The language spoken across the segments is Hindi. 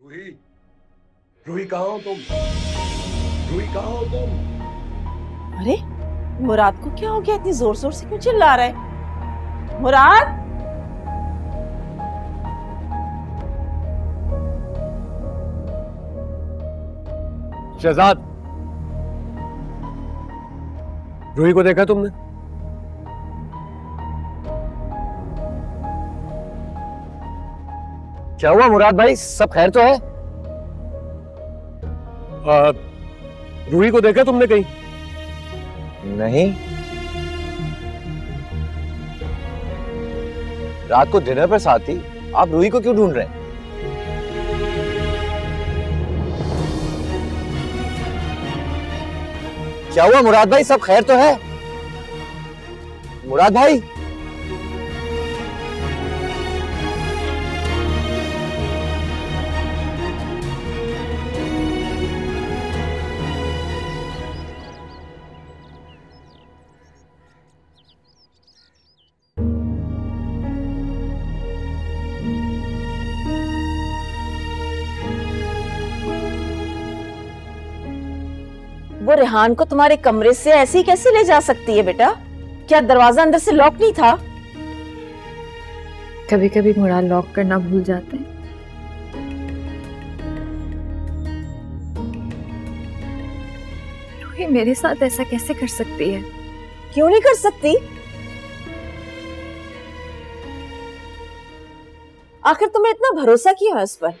रूही रूही कहाँ हो तुम? रूही कहाँ हो तुम? अरे मुराद को क्या हो गया? इतनी ज़ोर ज़ोर से क्यों चिल्ला रहा है? मुराद? शहजाद। रूही को देखा तुमने? क्या हुआ मुराद भाई? सब खैर तो है? आ, रूही को देखा तुमने कहीं? नहीं। रात को डिनर पर साथ थी। आप रूही को क्यों ढूंढ रहे हैं? क्या हुआ मुराद भाई? सब खैर तो है? मुराद भाई? वो रेहान को तुम्हारे कमरे से ऐसे ही कैसे ले जा सकती है बेटा? क्या दरवाज़ा अंदर से लॉक नहीं था? कभी कभी मुराद लॉक करना भूल जाते हैं। रूही मेरे साथ ऐसा कैसे कर सकती है? क्यों नहीं कर सकती? आखिर तुम्हें इतना भरोसा क्यों है उस पर?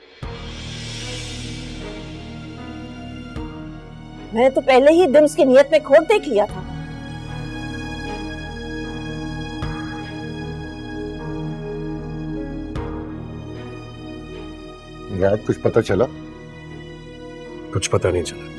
मैंने तो पहले ही दिन उसकी नियत में खोट देख लिया था। यार कुछ पता चला? कुछ पता नहीं चला।